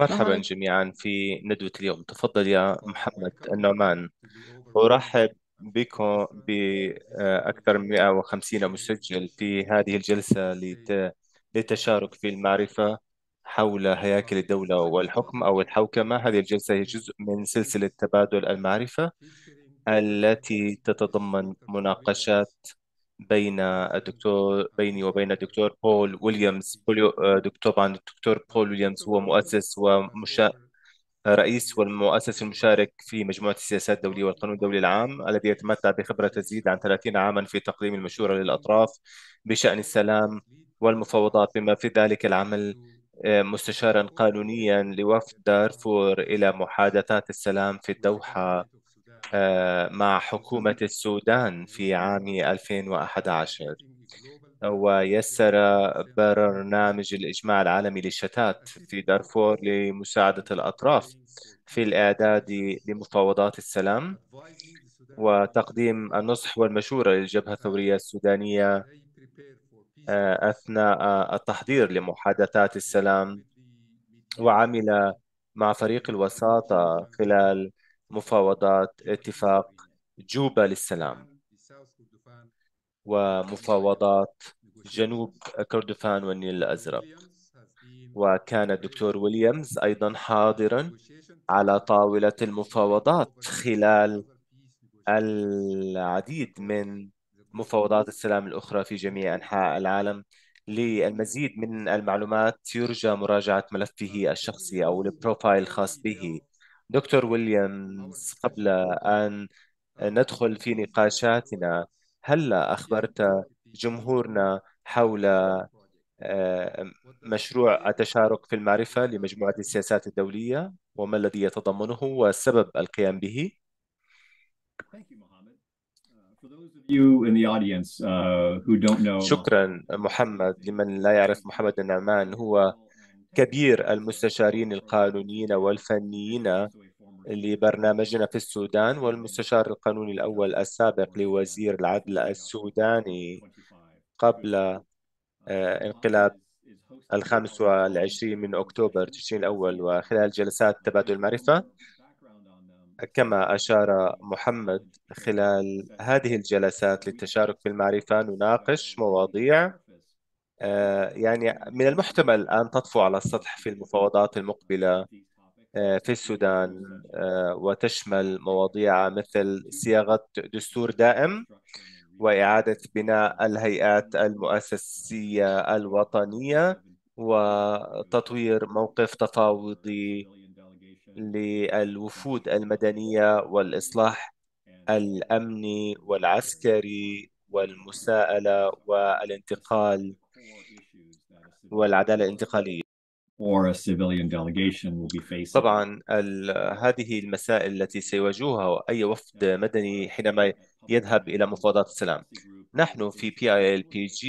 مرحبا جميعا في ندوة اليوم تفضل يا محمد النعمان أرحب بكم بأكثر من uh, 150 مسجل. في هذه الجلسة لت- للتشارك في المعرفة حول هياكل الدولة والحكم أو الحوكمة هذه الجلسة هي جزء من سلسلة تبادل المعرفة التي تتضمن. مناقشات بين الدكتور بيني وبين الدكتور بول ويليامز. آه، دكتور طبعا الدكتور بول ويليامز. هو مؤسس ومشا over 30 رئيس والمؤسس المشارك في مجموعة السياسات الدولية والقانون الدولي العام الذي يتمتع بخبرة تزيد عن suggestions 30 عاما في تقديم المشورة للأطراف بشأن السلام والمفاوضات بما في ذلك العمل آه، مستشارا قانونيا لوفد دارفور إلى محادثات السلام في الدوحة آه، مع حكومة السودان في عام 2011 ويسر برنامج الإجماع العالمي للشتات في دارفور لمساعدة الأطراف في الإعداد لمفاوضات السلام وتقديم النصح والمشورة للجبهة الثورية السودانية آه، أثناء التحضير لمحادثات السلام. وعمل مع فريق الوساطة خلال مفاوضات اتفاق جوبا للسلام ومفاوضات جنوب. كردفان والنيل. الأزرق وكان الدكتور ويليامز أيضا حاضرا على طاولة المفاوضات خلال العديد من. مفاوضات السلام الأخرى في جميع أنحاء العالم للمزيد من المعلومات يرجى مراجعة ملفه. الشخصي أو البروفايل الخاص به دكتور ويليامز قبل أن ندخل في نقاشاتنا هل أخبرت جمهورنا حول? آه، مشروع التشارك في المعرفة لمجموعة? السياسات الدولية وما الذي يتضمنه وسبب القيام به. Uh, uh, شكرا محمد لمن لا يعرف محمد النعمان هو كبير المستشارين القانونيين والفنيين لبرنامجنا في السودان والمستشار القانوني الأول السابق لوزير العدل السوداني قبل آه، انقلاب الخامس والعشرين من أكتوبر تشرين الأول وخلال جلسات تبادل المعرفة. كما أشار محمد خلال هذه الجلسات للتشارك في المعرفة نناقش مواضيع يعني من المحتمل أن تطفو على السطح في المفاوضات المقبلة آه، في السودان آه، وتشمل مواضيع مثل صياغة دستور دائم وإعادة بناء الهيئات المؤسسية الوطنية وتطوير موقف تفاوضي للوفود المدنية والإصلاح الأمني والعسكري والمساءلة والانتقال والعدالة الانتقالية. Or a civilian delegation will be facing. طبعا ال- هذه المسائل التي سيواجهها أي وفد مدني حينما يذهب إلى مفاوضات السلام. نحن في PILPG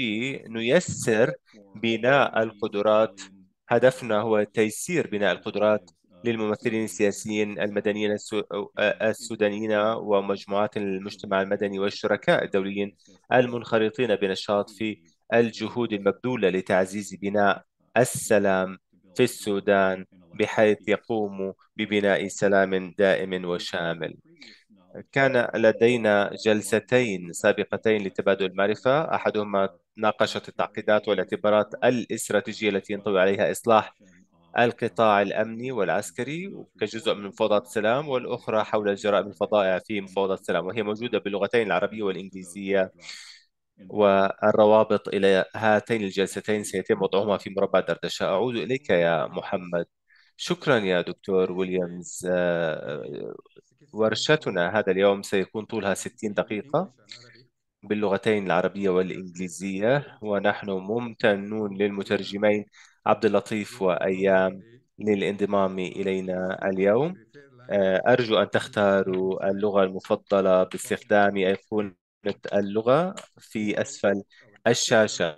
نيسر بناء القدرات. هدفنا هو تيسير بناء القدرات للممثلين السياسيين المدنيين السو- السودانيين ومجموعات المجتمع المدني والشركاء الدوليين المنخرطين بنشاط في الجهود المبذولة لتعزيز بناء السلام في السودان بحيث يقوم ببناء سلام دائم وشامل. كان لدينا جلستين سابقتين لتبادل المعرفة. أحدهما ناقشت التعقيدات والاعتبارات الاستراتيجية التي ينطوي عليها إصلاح القطاع الأمني والعسكري كجزء من مفاوضات السلام والأخرى حول جرائم الفظائع في مفاوضات السلام وهي موجودة باللغتين العربية والإنجليزية. والروابط إلى هاتين الجلستين سيتم وضعهما في مربع دردشة. أعود إليك يا محمد. شكرا يا دكتور ويليامز. آه، ورشتنا هذا اليوم سيكون طولها 60 دقيقة باللغتين العربية والإنجليزية ونحن ممتنون للمترجمين عبد اللطيف وأيام للانضمام إلينا اليوم. آه، أرجو أن تختاروا اللغة المفضلة باستخدام أيقونة اللغة في أسفل الشاشة.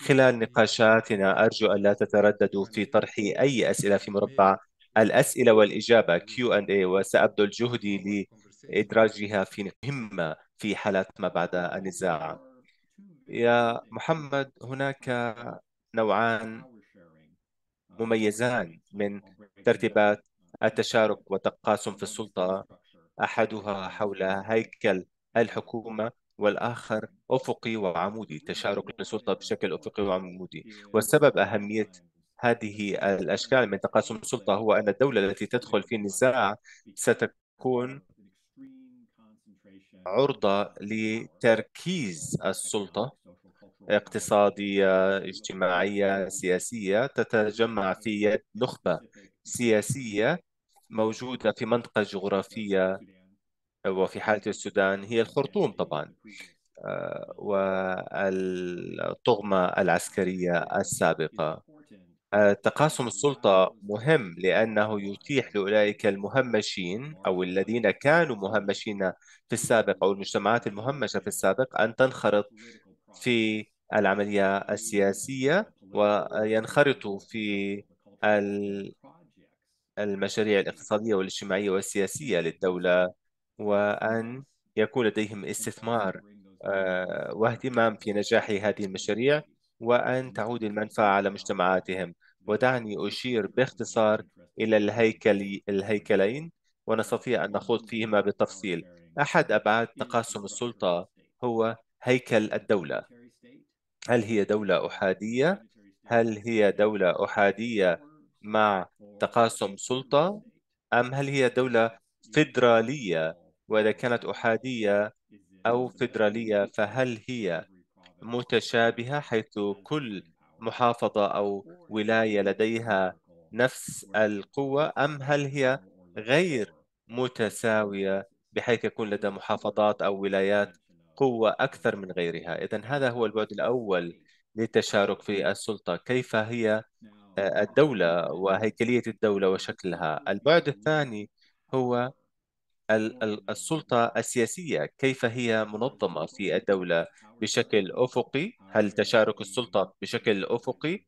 خلال نقاشاتنا أرجو أن لا تترددوا في طرح أي أسئلة في مربع الأسئلة والإجابة Q&A وسأبذل جهدي لإدراجها في مهمة في حالات ما بعد النزاع. يا محمد هناك نوعان مميزان من ترتيبات التشارك والتقاسم في السلطة أحدها حول هيكل الحكومة والآخر أفقي وعمودي تشارك السلطة بشكل أفقي وعمودي. والسبب أهمية هذه الأشكال من تقاسم السلطة هو أن الدولة التي تدخل في النزاع ستكون عرضة لتركيز السلطة اقتصادية اجتماعية سياسية تتجمع في يد نخبة سياسية موجودة في منطقة جغرافية وفي حالة السودان هي الخرطوم طبعا. آه، والطغمة العسكرية السابقة. تقاسم السلطة مهم لأنه يتيح لأولئك المهمشين أو الذين كانوا مهمشين في السابق أو المجتمعات المهمشة في السابق أن تنخرط في العملية السياسية وينخرطوا في المشاريع الاقتصادية والاجتماعية والسياسية للدولة وأن يكون لديهم استثمار آه، واهتمام في نجاح هذه المشاريع وأن تعود المنفعة على مجتمعاتهم ودعني أشير باختصار إلى الهيكل الهيكلين ونستطيع أن نخوض فيهما بالتفصيل أحد أبعاد تقاسم السلطة هو هيكل الدولة هل هي دولة أحادية؟ هل هي دولة أحادية مع تقاسم سلطة؟ أم هل هي دولة فيدرالية؟ وإذا كانت أحادية أو فيدرالية فهل هي متشابهة حيث كل محافظة أو ولاية لديها نفس القوة أم هل هي غير متساوية بحيث يكون لدى محافظات أو ولايات قوة أكثر من غيرها؟ إذا هذا هو البعد الأول للتشارك في السلطة. كيف هي الدولة وهيكلية الدولة وشكلها؟ البعد الثاني هو السلطة السياسية كيف هي منظمة في الدولة بشكل أفقي؟ هل تشارك السلطة بشكل أفقي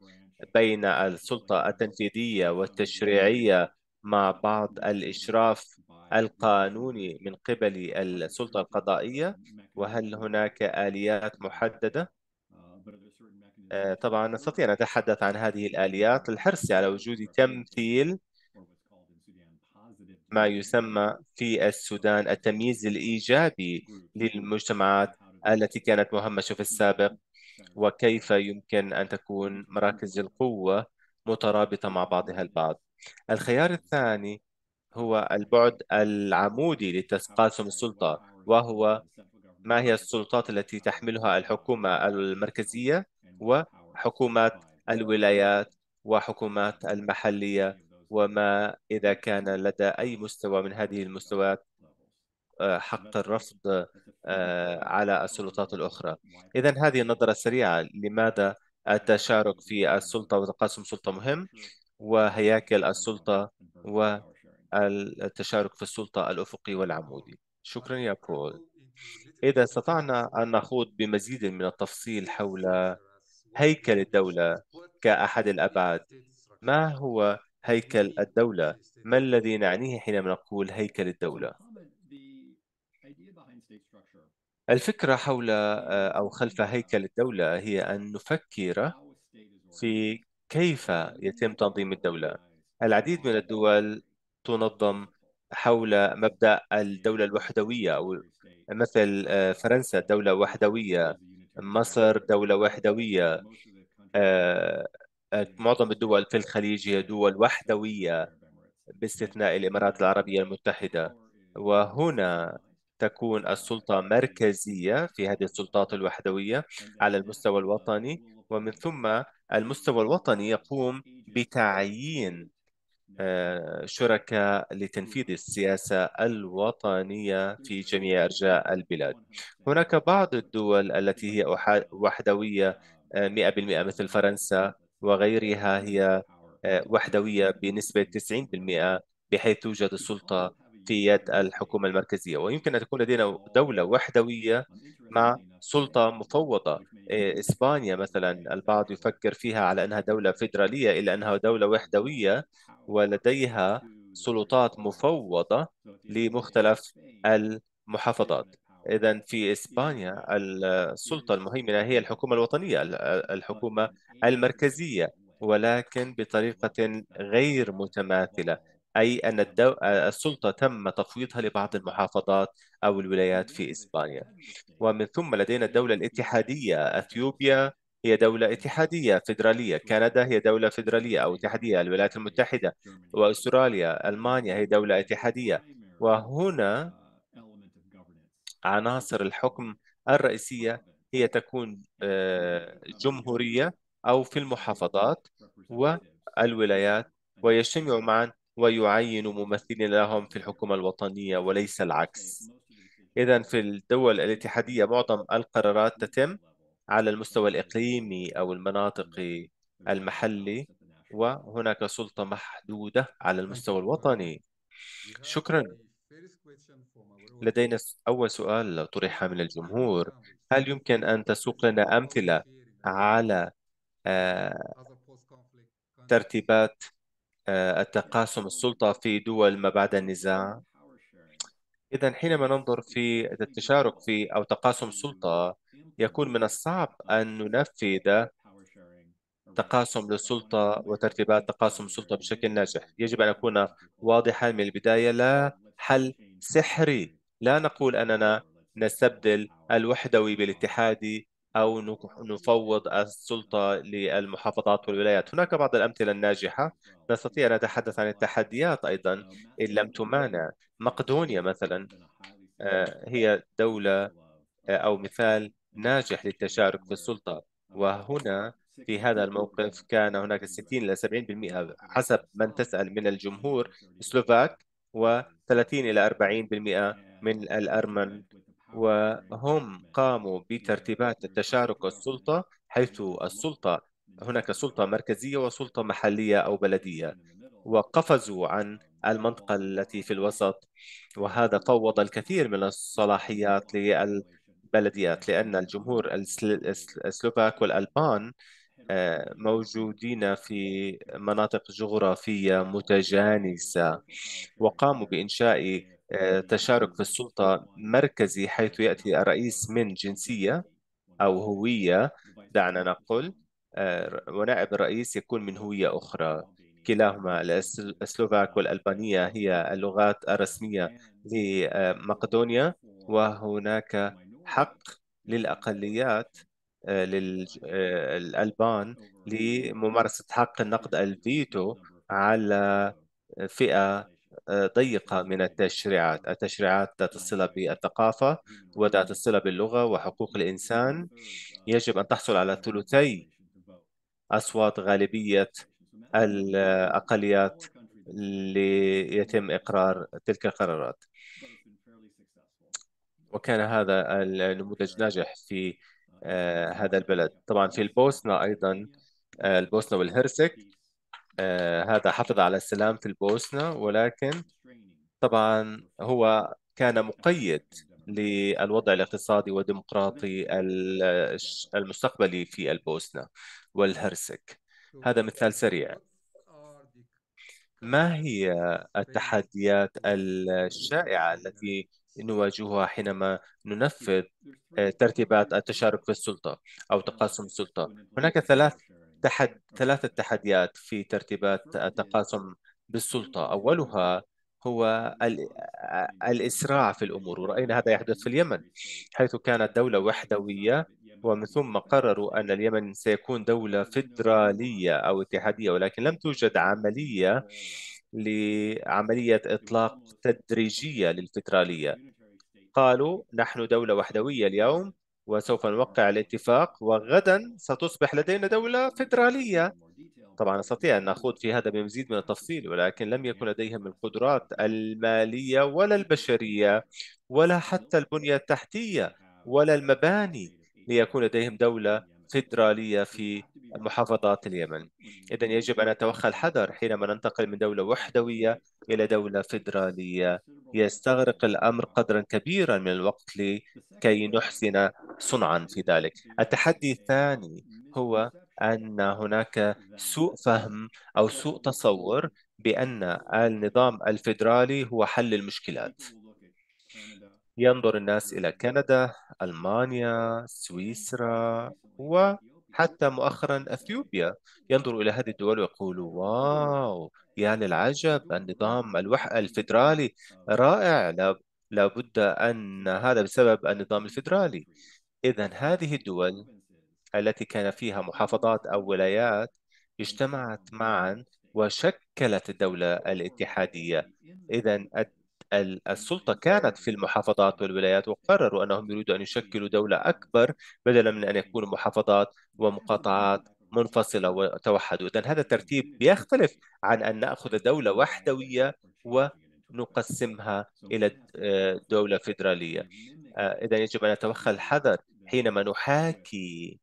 بين السلطة التنفيذية والتشريعية مع بعض الإشراف القانوني من قبل السلطة القضائية؟ وهل هناك آليات محددة؟ آه، طبعا نستطيع أن نتحدث عن هذه الآليات. الحرص على وجود تمثيل ما يسمى في السودان التمييز الإيجابي للمجتمعات التي كانت مهمشة في السابق. وكيف يمكن أن تكون مراكز القوة مترابطة مع بعضها البعض. الخيار الثاني هو البعد العمودي لتقاسم السلطة وهو ما هي السلطات التي تحملها الحكومة المركزية وحكومات الولايات وحكومات المحلية وما إذا كان لدى أي مستوى من هذه المستويات آه، حق الرفض آه، على السلطات الأخرى. إذا هذه النظرة السريعة لماذا التشارك في السلطة وتقاسم السلطة مهم وهياكل السلطة والتشارك في السلطة الأفقي والعمودي. شكرا يا بول. إذا استطعنا أن نخوض بمزيد من التفصيل حول هيكل الدولة كأحد الأبعاد ما هو هيكل الدولة. ما الذي نعنيه حينما نقول هيكل الدولة؟ الفكرة حول آه، أو خلف هيكل الدولة هي أن نفكر في كيف يتم تنظيم الدولة. العديد من الدول تنظم حول مبدأ الدولة الوحدوية أو مثل آه، فرنسا دولة وحدوية مصر دولة وحدوية آه، معظم الدول في الخليج هي دول وحدوية باستثناء الإمارات العربية المتحدة. وهنا تكون السلطة مركزية في هذه السلطات الوحدوية على المستوى الوطني. ومن ثم المستوى الوطني يقوم بتعيين آه، شركاء لتنفيذ السياسة الوطنية في جميع أرجاء البلاد. هناك بعض الدول التي هي وحدوية 100% آه، مثل فرنسا وغيرها هي آه، وحدوية بنسبة 90% بحيث توجد السلطة في يد الحكومة المركزية. ويمكن أن تكون لدينا دولة وحدوية مع سلطة مفوضة. آه، إسبانيا مثلا البعض يفكر فيها على أنها دولة فيدرالية إلا أنها دولة وحدوية ولديها سلطات مفوضة لمختلف المحافظات. إذا في إسبانيا السلطة المهيمنة هي الحكومة الوطنية الحكومة المركزية ولكن بطريقة غير متماثلة أي أن الدو... السلطة تم تفويضها لبعض المحافظات أو الولايات في إسبانيا. ومن ثم لدينا الدولة الاتحادية أثيوبيا هي دولة اتحادية فيدرالية كندا هي دولة فيدرالية أو اتحادية الولايات المتحدة وأستراليا ألمانيا هي دولة اتحادية. وهنا عناصر الحكم الرئيسية هي تكون آه، جمهورية أو في المحافظات والولايات ويجتمعوا معا ويعينوا ممثلين لهم في الحكومة الوطنية وليس العكس. إذا في الدول الاتحادية معظم القرارات تتم على المستوى الإقليمي أو المناطقي المحلي وهناك سلطة محدودة على المستوى الوطني. شكرا. لدينا أول سؤال طرح من الجمهور. هل يمكن أن تسوق لنا أمثلة على آه، ترتيبات آه، التقاسم السلطة في دول ما بعد النزاع؟ إذا حينما ننظر في التشارك في أو تقاسم السلطة يكون من الصعب أن ننفذ تقاسم للسلطة وترتيبات تقاسم السلطة بشكل ناجح. يجب أن أكون واضحا من البداية لا حل سحري. لا نقول أننا نستبدل الوحدوي بالاتحادي أو نفوض السلطة للمحافظات والولايات. هناك بعض الأمثلة الناجحة. نستطيع أن نتحدث عن التحديات أيضا إن لم تمانع. مقدونيا مثلا آه، هي دولة آه، أو مثال ناجح للتشارك في السلطة. وهنا في هذا الموقف كان هناك 60 إلى 70% حسب من تسأل من الجمهور سلوفاك و30 إلى 40% من الأرمن. وهم قاموا بترتيبات تشارك السلطة حيث السلطة هناك سلطة مركزية وسلطة محلية أو بلدية. وقفزوا عن المنطقة التي في الوسط. وهذا فوض الكثير من الصلاحيات للبلديات لأن الجمهور السلوفاك والألبان آه، موجودين في مناطق جغرافية متجانسة. وقاموا بإنشاء تشارك في السلطة مركزي حيث يأتي الرئيس من جنسية أو هوية دعنا نقول آه، ونائب الرئيس يكون من هوية أخرى. كلاهما السلوفاك والألبانية هي اللغات الرسمية لمقدونيا وهناك حق للأقليات للألبان لممارسة حق النقد الفيتو على فئة ضيقة من التشريعات. التشريعات ذات الصلة بالثقافة وذات الصلة باللغة وحقوق الإنسان. يجب أن تحصل على ثلثي أصوات غالبية الأقليات ليتم إقرار تلك القرارات. وكان هذا النموذج ناجح في آه، هذا البلد. طبعا في البوسنة أيضا آه، البوسنة والهرسك. آه، هذا حافظ على السلام في البوسنة ولكن طبعا هو كان مقيد للوضع الاقتصادي والديمقراطي المستقبلي في البوسنة والهرسك. هذا مثال سريع. ما هي التحديات الشائعة التي نواجهها حينما ننفذ آه، ترتيبات التشارك في السلطة أو تقاسم السلطة؟ هناك ثلاث تحد ثلاثة تحديات في ترتيبات التقاسم بالسلطة. أولها هو الإسراع في الأمور ورأينا هذا يحدث في اليمن حيث كانت دولة وحدوية ومن ثم قرروا أن اليمن سيكون دولة فيدرالية أو اتحادية ولكن لم توجد عملية لعملية إطلاق تدريجية للفيدرالية. قالوا نحن دولة وحدوية اليوم وسوف نوقع الاتفاق وغدا ستصبح لدينا دولة فيدرالية. طبعا نستطيع أن نخوض في هذا بمزيد من التفصيل ولكن لم يكن لديهم القدرات المالية ولا البشرية ولا حتى البنية التحتية ولا المباني ليكون لديهم دولة فيدرالية في محافظات اليمن. إذا يجب أن نتوخى الحذر حينما ننتقل من دولة وحدوية إلى دولة فيدرالية. يستغرق الأمر قدرا كبيرا من الوقت لكي نحسن صنعا في ذلك. التحدي الثاني هو أن هناك سوء فهم أو سوء تصور بأن النظام الفيدرالي هو حل المشكلات. ينظر الناس إلى كندا، ألمانيا، سويسرا و حتى مؤخرا أثيوبيا. ينظر إلى هذه الدول ويقول واو يا للعجب النظام الوح الفيدرالي رائع لا لابد أن هذا بسبب النظام الفيدرالي. إذا هذه الدول التي كان فيها محافظات أو ولايات اجتمعت معا وشكلت الدولة الاتحادية. إذا السلطة كانت في المحافظات والولايات وقرروا أنهم يريدوا أن يشكلوا دولة أكبر بدلا من أن يكونوا محافظات ومقاطعات منفصلة وتوحدوا. إذا هذا الترتيب يختلف عن أن نأخذ دولة وحدوية ونقسمها إلى دولة فيدرالية. إذا يجب أن نتوخى الحذر حينما نحاكي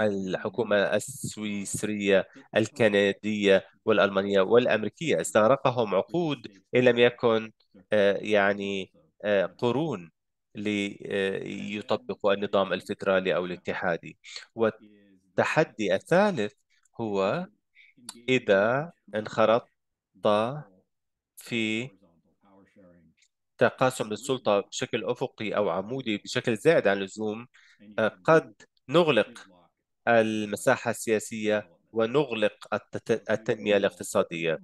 الحكومة السويسرية الكندية والألمانية والأمريكية. استغرقهم عقود إن لم يكن آه، يعني آه، قرون ليطبقوا النظام الفيدرالي أو الاتحادي. والتحدي الثالث هو إذا انخرطت في تقاسم السلطة بشكل أفقي أو عمودي بشكل زائد عن اللزوم آه، قد نغلق المساحة السياسية ونغلق التنمية الاقتصادية.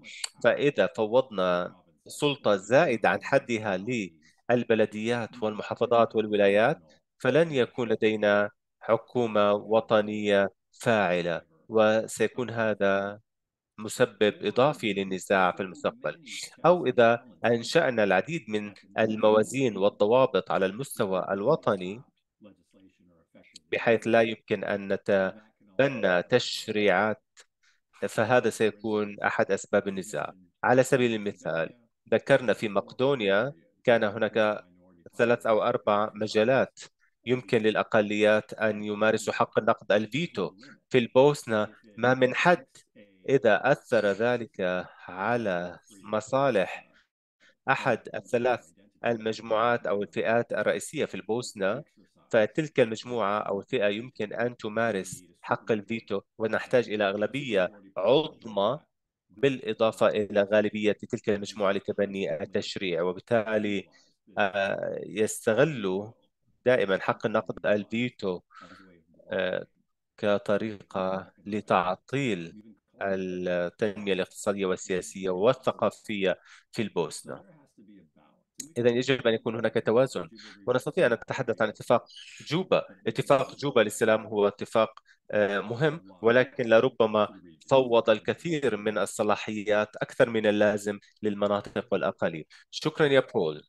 فإذا فوضنا سلطة زائدة عن حدها للبلديات والمحافظات والولايات فلن يكون لدينا حكومة وطنية فاعلة وسيكون هذا مسبب إضافي للنزاع في المستقبل. أو إذا أنشأنا العديد من الموازين والضوابط على المستوى الوطني بحيث لا يمكن أن نتبنى تشريعات فهذا سيكون أحد أسباب النزاع. على سبيل المثال ذكرنا في مقدونيا كان هناك ثلاث أو أربع مجالات يمكن للأقليات أن يمارسوا حق النقد. الفيتو في البوسنة ما من حد إذا أثر ذلك على مصالح أحد الثلاث المجموعات أو الفئات الرئيسية في البوسنة. فتلك المجموعة أو الفئة يمكن أن تمارس حق الفيتو ونحتاج إلى أغلبية عظمى بالإضافة إلى غالبية تلك المجموعة لتبني التشريع. وبالتالي آه، يستغلوا دائما حق النقد الفيتو آه، كطريقة لتعطيل التنمية الاقتصادية والسياسية والثقافية في البوسنة. إذا يجب أن يكون هناك توازن. ونستطيع أن نتحدث عن اتفاق جوبا. اتفاق جوبا للسلام هو اتفاق آه، مهم ولكن لربما فوض الكثير من الصلاحيات أكثر من اللازم للمناطق والأقاليم. شكرا يا بول.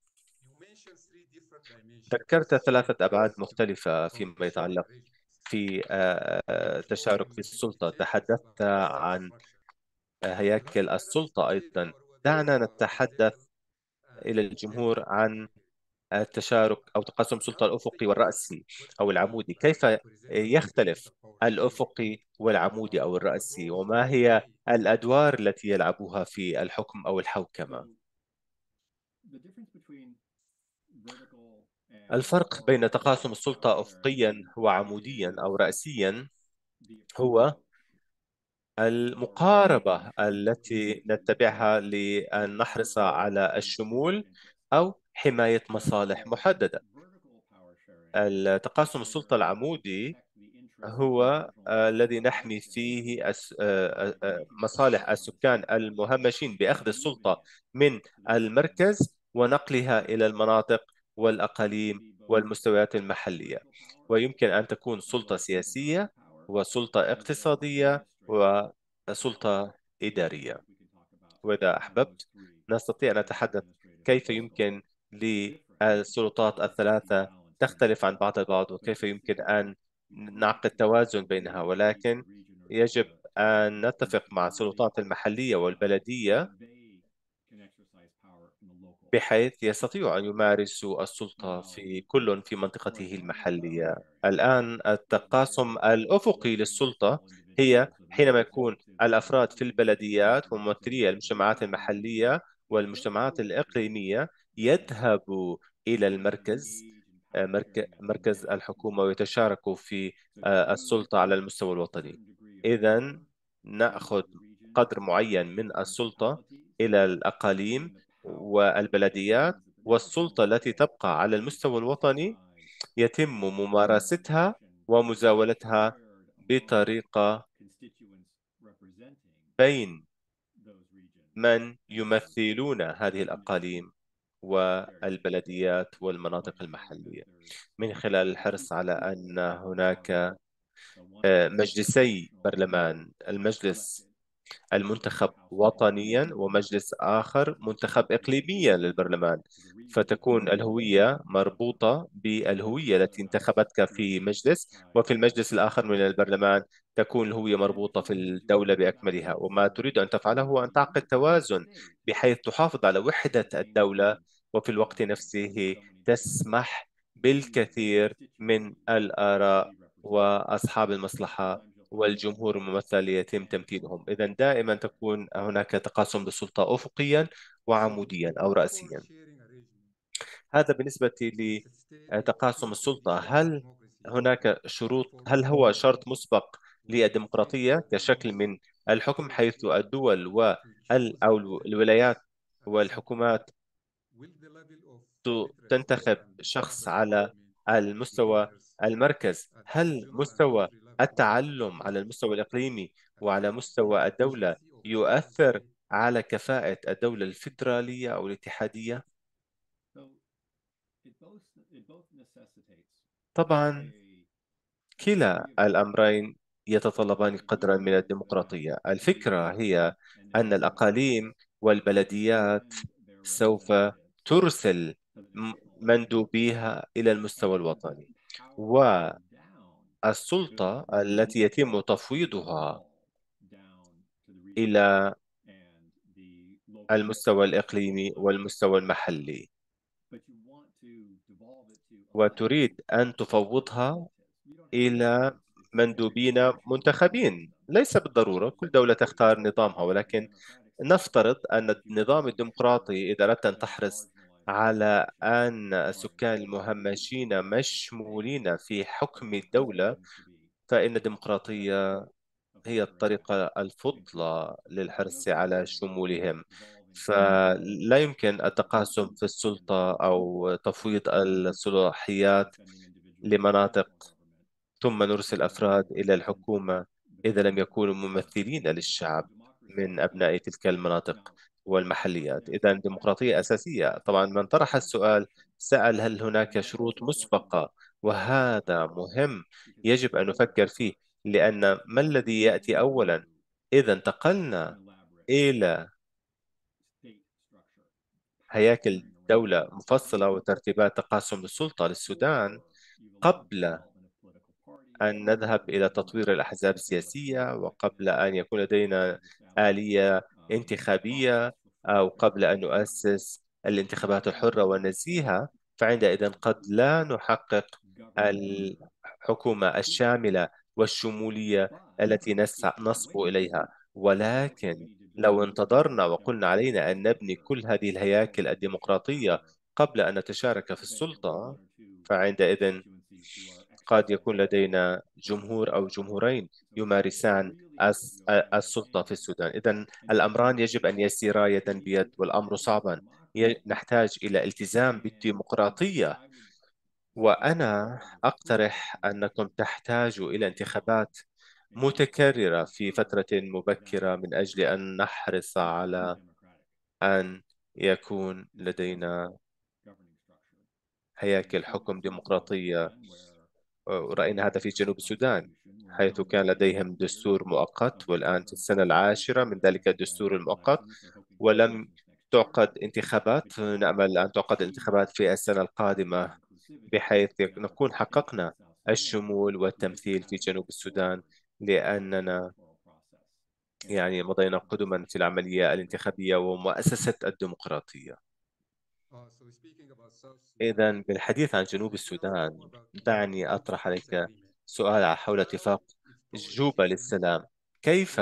ذكرت ثلاثة أبعاد مختلفة فيما يتعلق في آه، آه، تشارك في السلطة. تحدثت عن هياكل السلطة أيضا. دعنا نتحدث إلى الجمهور عن التشارك أو تقاسم السلطة الأفقي والرأسي أو العمودي. كيف يختلف الأفقي والعمودي أو الرأسي؟ وما هي الأدوار التي يلعبها في الحكم أو الحوكمة؟ الفرق بين تقاسم السلطة أفقيا وعموديا أو رأسيا هو المقاربة التي نتبعها لأن نحرص على الشمول أو حماية مصالح محددة. التقاسم السلطة العمودي هو الذي نحمي فيه مصالح السكان المهمشين بأخذ السلطة من المركز ونقلها إلى المناطق والأقاليم والمستويات المحلية. ويمكن أن تكون سلطة سياسية وسلطة اقتصادية وسلطة إدارية. وإذا أحببت نستطيع أن نتحدث كيف يمكن للسلطات الثلاثة تختلف عن بعض البعض وكيف يمكن أن نعقد توازن بينها. ولكن يجب أن نتفق مع السلطات المحلية والبلدية بحيث يستطيعوا أن يمارسوا السلطة في كل في منطقته المحلية. الآن التقاسم الأفقي للسلطة هي حينما يكون الأفراد في البلديات وممثلي المجتمعات المحلية والمجتمعات الإقليمية يذهبوا إلى المركز مركز الحكومة ويتشاركوا في آه، السلطة على المستوى الوطني. إذا نأخذ قدر معين من السلطة إلى الأقاليم والبلديات والسلطة التي تبقى على المستوى الوطني يتم ممارستها ومزاولتها بطريقة بين من يمثلون هذه الأقاليم والبلديات والمناطق المحلية. من خلال الحرص على أن هناك آه، مجلسي برلمان المجلس المنتخب وطنيا ومجلس آخر منتخب إقليميا للبرلمان. فتكون الهوية مربوطة بالهوية التي انتخبتك في مجلس وفي المجلس الآخر من البرلمان. تكون الهوية مربوطة في الدولة بأكملها وما تريد أن تفعله هو أن تعقد توازن بحيث تحافظ على وحدة الدولة وفي الوقت نفسه تسمح بالكثير من الآراء وأصحاب المصلحة والجمهور الممثل يتم تمثيلهم إذا دائما تكون هناك تقاسم للسلطة أفقيا وعموديا أو رأسيا. هذا بالنسبة لتقاسم السلطة. هل هناك شروط هل هو شرط مسبق للديمقراطية كشكل من الحكم حيث الدول وال أو الولايات والحكومات تنتخب شخص على المستوى المركز هل مستوى التعلم على المستوى الإقليمي وعلى مستوى الدولة يؤثر على كفاءة الدولة الفيدرالية أو الاتحادية؟ طبعا كلا الأمرين يتطلبان قدرا من الديمقراطية. الفكرة هي أن الأقاليم والبلديات سوف ترسل مندوبيها إلى المستوى الوطني. والسلطة التي يتم تفويضها إلى المستوى الإقليمي والمستوى المحلي. وتريد أن تفوضها إلى مندوبين منتخبين. ليس بالضرورة كل دولة تختار نظامها ولكن نفترض أن النظام الديمقراطي إذا أردت أن تحرص على أن السكان المهمشين مشمولين في حكم الدولة فإن الديمقراطية هي الطريقة الفضلى للحرص على شمولهم. فلا يمكن التقاسم في السلطة أو تفويض الصلاحيات لمناطق ثم نرسل أفراد إلى الحكومة إذا لم يكونوا ممثلين للشعب من أبناء تلك المناطق والمحليات. إذا الديمقراطية أساسية. طبعا من طرح السؤال سأل هل هناك شروط مسبقة وهذا مهم. يجب أن نفكر فيه لأن ما الذي يأتي أولا؟ إذا انتقلنا إلى هياكل دولة مفصلة وترتيبات تقاسم السلطة للسودان قبل أن نذهب إلى تطوير الأحزاب السياسية وقبل أن يكون لدينا آلية انتخابية أو قبل أن نؤسس الانتخابات الحرة والنزيهة فعندئذ قد لا نحقق الحكومة الشاملة والشمولية التي نصبو إليها. ولكن لو انتظرنا وقلنا علينا أن نبني كل هذه الهياكل الديمقراطية قبل أن نتشارك في السلطة فعندئذ قد يكون لدينا جمهور أو جمهورين يمارسان السلطة في السودان. إذا الأمران يجب أن يسيرا يدا بيد والأمر صعبا. نحتاج إلى التزام بالديمقراطية. وأنا أقترح أنكم تحتاجوا إلى انتخابات متكررة في فترة مبكرة من أجل أن نحرص على أن يكون لدينا هياكل حكم ديمقراطية ورأينا هذا في جنوب السودان حيث كان لديهم دستور مؤقت والآن في السنة العاشرة من ذلك الدستور المؤقت ولم تعقد انتخابات. نأمل أن تعقد الانتخابات في السنة القادمة بحيث نكون حققنا الشمول والتمثيل في جنوب السودان لأننا يعني مضينا قدما في العملية الانتخابية ومؤسسة الديمقراطية. إذا بالحديث عن جنوب السودان دعني أطرح عليك سؤال حول اتفاق جوبا للسلام. كيف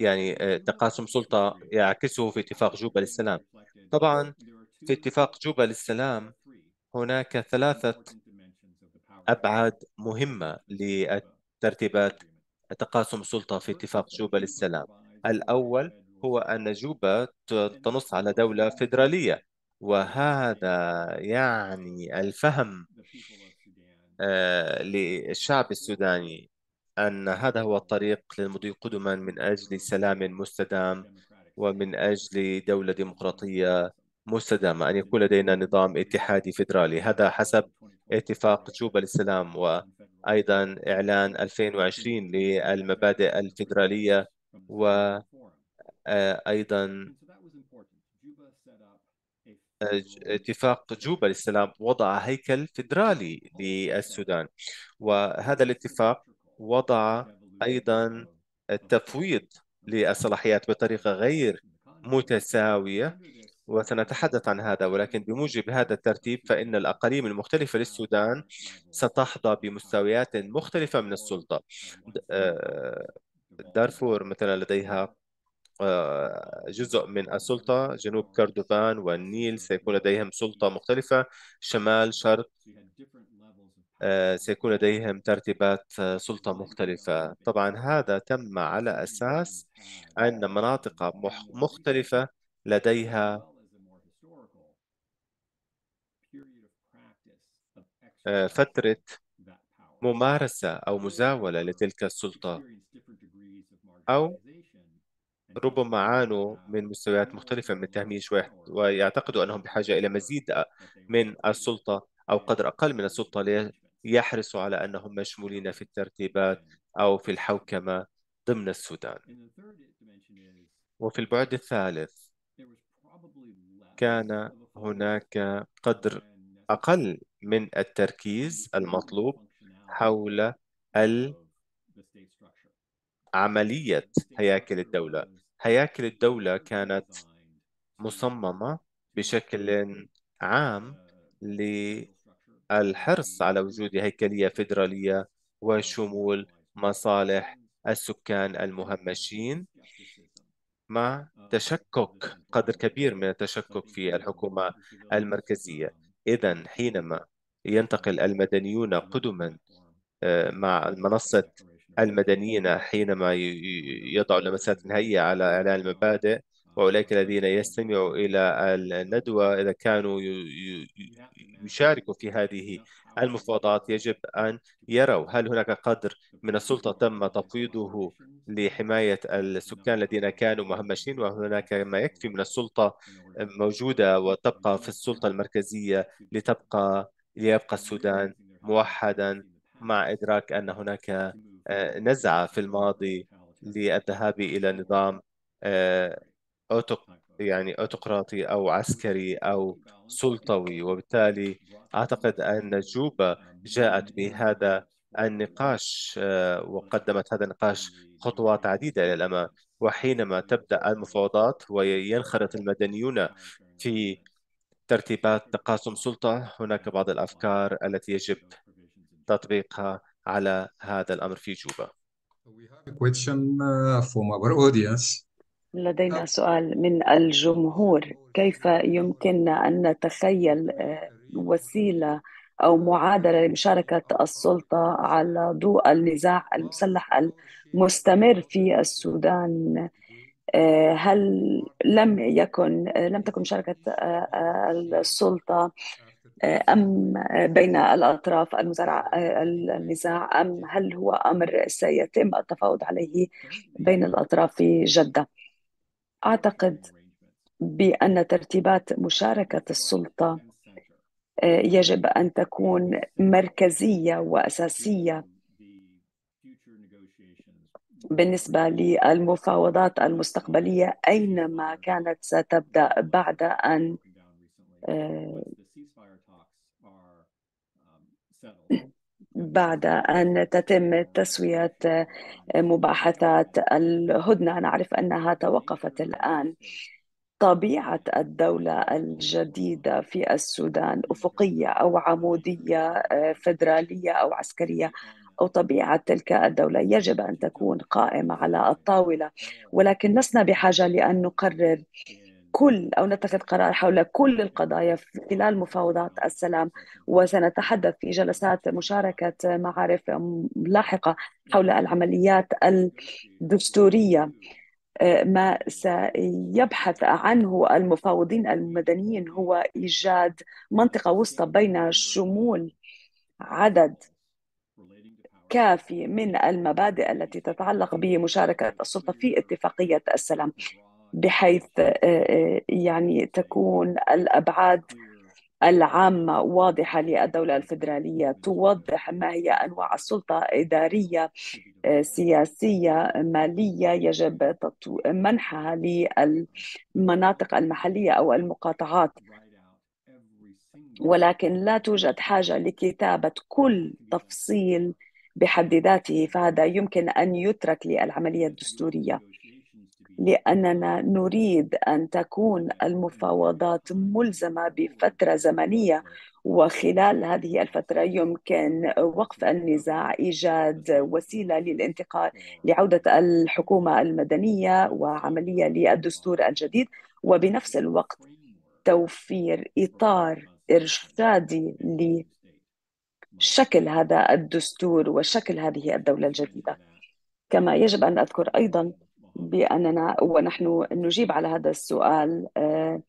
يعني آه، تقاسم سلطة يعكسه في اتفاق جوبا للسلام؟ طبعا في اتفاق جوبا للسلام هناك ثلاثة أبعاد مهمة لترتيبات تقاسم السلطة في اتفاق جوبا للسلام. الأول هو أن جوبا تنص على دولة فيدرالية. وهذا يعني الفهم آه، للشعب السوداني أن هذا هو الطريق للمضي قدما من أجل سلام مستدام ومن أجل دولة ديمقراطية مستدامة أن يكون لدينا نظام اتحادي فيدرالي. هذا حسب اتفاق جوبا للسلام وأيضا إعلان 2020 للمبادئ الفيدرالية وأيضا اتفاق جوبا للسلام وضع هيكل فيدرالي للسودان. وهذا الاتفاق وضع أيضا التفويض للصلاحيات بطريقة غير متساوية وسنتحدث عن هذا. ولكن بموجب هذا الترتيب فإن الأقاليم المختلفة للسودان ستحظى بمستويات مختلفة من السلطة. آه، دارفور مثلا لديها آه، جزء من السلطة جنوب كردفان والنيل سيكون لديهم سلطة مختلفة شمال شرق آه، سيكون لديهم ترتيبات آه، سلطة مختلفة. طبعا هذا تم على أساس أن مناطق مختلفة لديها فترة ممارسة أو مزاولة لتلك السلطة أو ربما عانوا من مستويات مختلفة من التهميش ويعتقدوا أنهم بحاجة إلى مزيد من السلطة أو قدر أقل من السلطة ليحرصوا على أنهم مشمولين في الترتيبات أو في الحوكمة ضمن السودان. وفي البعد الثالث كان هناك قدر أقل من التركيز المطلوب حول عملية هياكل الدولة. هياكل الدولة كانت مصممة بشكل عام للحرص على وجود هيكلية فيدرالية وشمول مصالح السكان المهمشين مع تشكك قدر كبير من التشكك في الحكومة المركزية. إذا حينما ينتقل المدنيون قدما آه، مع منصة المدنيين حينما يضعوا لمسات نهائية على إعلان المبادئ وأولئك الذين يستمعوا إلى الندوة إذا كانوا يشاركوا في هذه المفاوضات يجب أن يروا هل هناك قدر من السلطة تم تفويضه لحماية السكان الذين كانوا مهمشين وهناك ما يكفي من السلطة موجودة وتبقى في السلطة المركزية لتبقى ليبقى السودان موحدا مع إدراك أن هناك نزعة في الماضي للذهاب إلى نظام آه، يعني أوتقراطي أو عسكري أو سلطوي. وبالتالي أعتقد أن جوبا جاءت بهذا النقاش آه، وقدمت هذا النقاش خطوات عديدة إلى الأمام. وحينما تبدأ المفاوضات وينخرط المدنيون في ترتيبات تقاسم سلطة هناك بعض الأفكار التي يجب تطبيقها. على هذا الأمر في جوبا. لدينا سؤال من الجمهور. كيف يمكننا أن نتخيل آه، وسيلة أو معادلة لمشاركة السلطة على ضوء النزاع المسلح المستمر في السودان؟ آه، هل لم يكن لم تكن مشاركة السلطة أم بين الأطراف المزارع النزاع أم هل هو أمر سيتم التفاوض عليه بين الأطراف في جدة؟ أعتقد بأن ترتيبات مشاركة السلطة يجب أن تكون مركزية وأساسية بالنسبة للمفاوضات المستقبلية أينما كانت ستبدأ بعد أن بعد أن تتم تسوية مباحثات الهدنة. نعرف أنها توقفت الآن. طبيعة الدولة الجديدة في السودان أفقية أو عمودية فدرالية أو عسكرية أو طبيعة تلك الدولة يجب أن تكون قائمة على الطاولة. ولكن لسنا بحاجة لأن نقرر كل أو نتخذ قرار حول كل القضايا خلال مفاوضات السلام. وسنتحدث في جلسات مشاركة معارف لاحقة حول العمليات الدستورية. ما سيبحث عنه المفاوضين المدنيين هو إيجاد منطقة وسطى بين شمول عدد كافي من المبادئ التي تتعلق بمشاركة السلطة في اتفاقية السلام. بحيث يعني تكون الأبعاد العامة واضحة للدولة الفدرالية توضح ما هي أنواع السلطة إدارية سياسية مالية يجب منحها للمناطق المحلية أو المقاطعات. ولكن لا توجد حاجة لكتابة كل تفصيل بحد ذاته فهذا يمكن أن يترك للعملية الدستورية. لأننا نريد أن تكون المفاوضات ملزمة بفترة زمنية وخلال هذه الفترة يمكن وقف النزاع إيجاد وسيلة للانتقال لعودة الحكومة المدنية وعملية للدستور الجديد. وبنفس الوقت توفير إطار إرشادي لشكل هذا الدستور وشكل هذه الدولة الجديدة. كما يجب أن أذكر أيضا بأننا ونحن نجيب على هذا السؤال آه،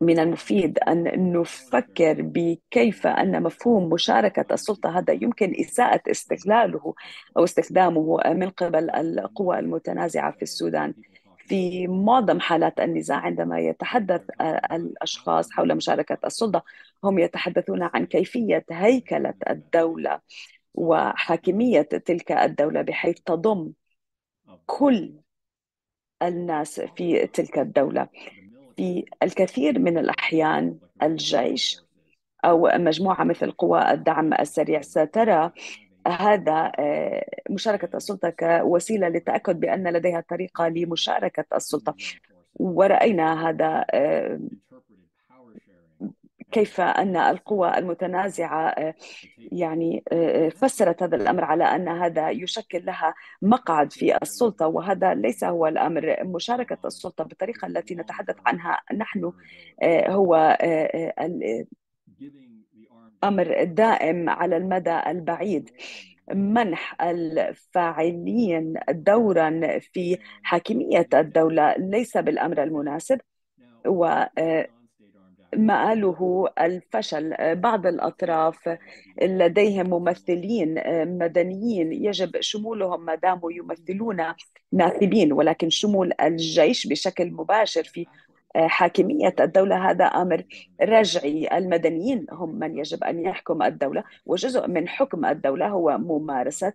من المفيد أن نفكر بكيف أن مفهوم مشاركة السلطة هذا يمكن إساءة استغلاله أو استخدامه من قبل القوى المتنازعة في السودان. في معظم حالات النزاع عندما يتحدث الأشخاص حول مشاركة السلطة هم يتحدثون عن كيفية هيكلة الدولة. وحاكمية تلك الدولة بحيث تضم كل الناس في تلك الدولة. في الكثير من الأحيان الجيش أو مجموعة مثل قوى الدعم السريع سترى هذا آه، مشاركة السلطة كوسيلة للتأكد بأن لديها طريقة لمشاركة السلطة. ورأينا هذا آه، كيف أن القوى المتنازعة آه، يعني فسرت هذا الأمر على أن هذا يشكل لها مقعد في السلطة وهذا ليس هو الأمر. مشاركة السلطة بالطريقة التي نتحدث عنها نحن هو أمر دائم على المدى البعيد. منح الفاعلين دورا في حاكمية الدولة ليس بالأمر المناسب. و مآله الفشل. بعض الأطراف لديهم ممثلين مدنيين يجب شمولهم ما داموا يمثلون ناخبين ولكن شمول الجيش بشكل مباشر في حاكمية الدولة. هذا أمر رجعي. المدنيين هم من يجب أن يحكم الدولة وجزء من حكم الدولة هو ممارسة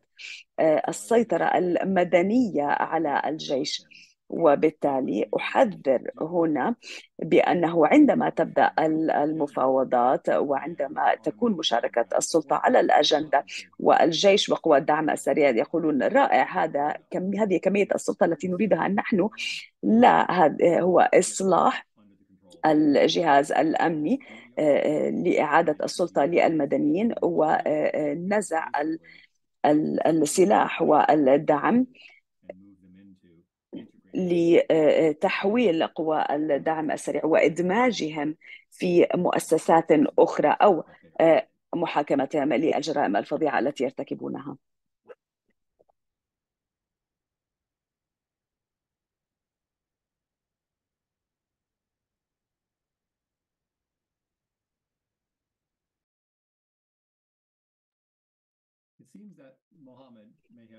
آه، السيطرة المدنية على الجيش. وبالتالي أحذر هنا بأنه عندما تبدأ المفاوضات وعندما تكون مشاركة السلطة على الأجندة والجيش وقوى الدعم السريع يقولون رائع هذا كم هذه كمية السلطة التي نريدها نحن. لا هو إصلاح الجهاز الأمني آه، آه، لإعادة السلطة للمدنيين ونزع السلاح والدعم. لتحويل قوى الدعم السريع وإدماجهم في مؤسسات أخرى أو آه، محاكمتهم للجرائم الفظيعة التي يرتكبونها.